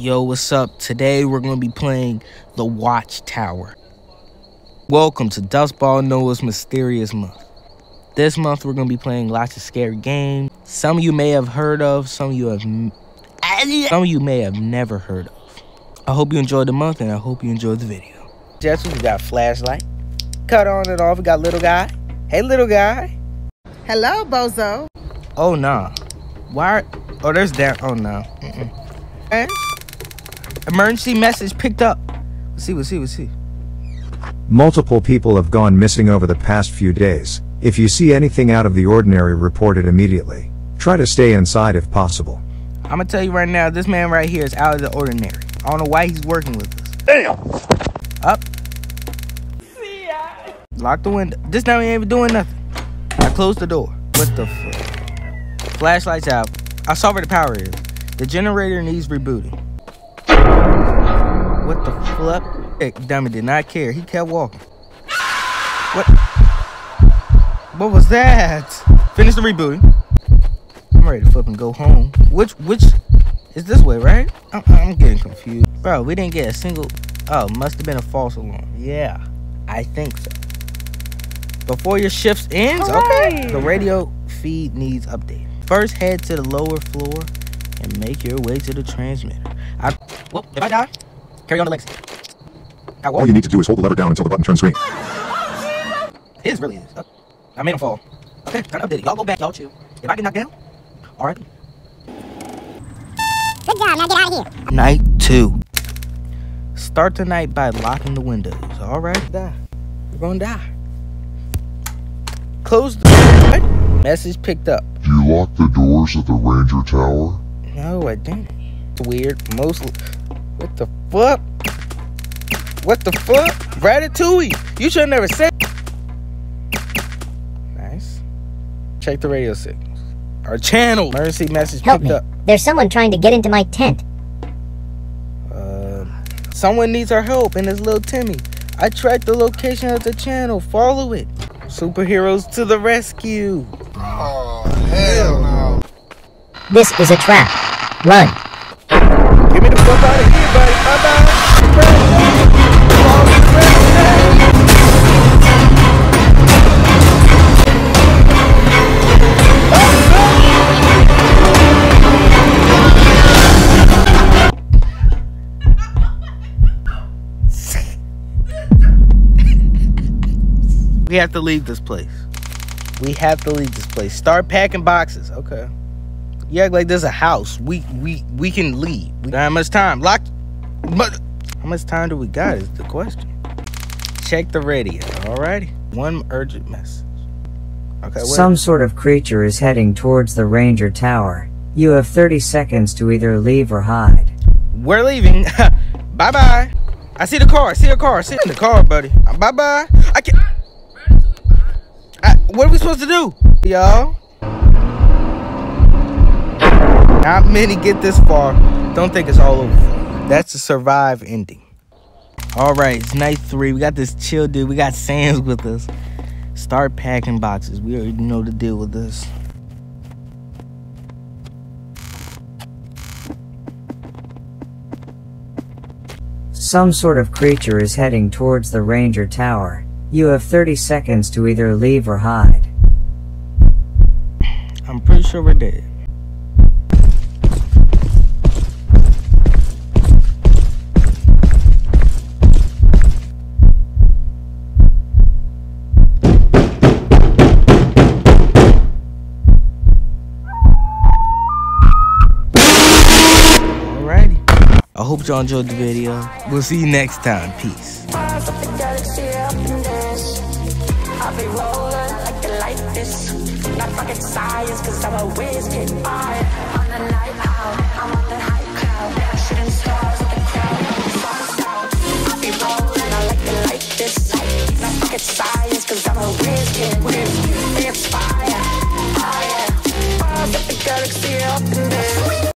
Yo, what's up? Today we're going to be playing The Watchtower. Welcome to Dustball Noah's Mysterious Month. This month we're going to be playing lots of scary games. Some of you may have heard of, some of you have some of you may have never heard of. I hope you enjoyed the month and I hope you enjoyed the video. Jesse, we got flashlight. Cut on and off. We got little guy. Hey, little guy. Hello, Bozo. Oh, nah. Why? Oh, there's down. Oh, no. Mm -mm. Emergency message picked up. Let's see, let's see, let's see. Multiple people have gone missing over the past few days. If you see anything out of the ordinary, report it immediately. Try to stay inside if possible. I'm gonna tell you right now, this man right here is out of the ordinary. I don't know why he's working with us. Damn! Up. Lock the window. This time he ain't even doing nothing. I closed the door. What the fuck? Flashlight's out. I saw where the power is. The generator needs rebooting. What the flip? Hey, dummy did not care. He kept walking. What? What was that? Finish the rebooting. I'm ready to fucking go home. Which, which, is this way, right? I'm, I'm getting confused. Bro, we didn't get a single, oh, must have been a false alarm. Yeah, I think so. Before your shift ends, okay. The radio feed needs updating. First, head to the lower floor and make your way to the transmitter. I, if I die, carry on the legs. All you need to do is hold the lever down until the button turns green. It is really is. Uh, I made him fall. Okay, time to update it. Y'all go back, y'all chill. If I get knocked down, alright. Good job, now get out of here. Night two. Start the night by locking the windows. Alright, die. We're gonna die. Close the what? Message picked up. You locked the doors of the Ranger Tower? No, I didn't. Weird. Mostly. What the fuck? What the fuck? Ratatouille. You should have never said. Nice. Check the radio signals. Our channel. Emergency message Help picked me. up. There's someone trying to get into my tent. Uh, someone needs our help, and it's little Timmy. I tracked the location of the channel. Follow it. Superheroes to the rescue. Oh, hell no. This is a trap. Run. Get me the fuck out of here, We have to leave this place. We have to leave this place. Start packing boxes. Okay. You act like there's a house. We we we can leave. We don't have much time. Lock. But how much time do we got? Is the question. Check the radio. Alrighty. One urgent message. Okay. Wait. Some sort of creature is heading towards the Ranger Tower. You have 30 seconds to either leave or hide. We're leaving. bye bye. I see the car. I see the car. I see the car, buddy. Bye bye. I can't. What are we supposed to do, y'all? Not many get this far. Don't think it's all over. That's a survive ending. All right, it's night three. We got this chill dude. We got Sam's with us. Start packing boxes. We already know the deal with this. Some sort of creature is heading towards the Ranger Tower. You have 30 seconds to either leave or hide. I'm pretty sure we're dead. I hope y'all enjoyed the video. We'll see you next time. Peace be rolling like the light is Not fucking science, cause I'm a whiz kid. I, on the night out, I'm on the high cloud. Shooting stars with the crowd, I'm fucked out I be rolling, I like the light this. Not fucking science, cause I'm a whiz kid.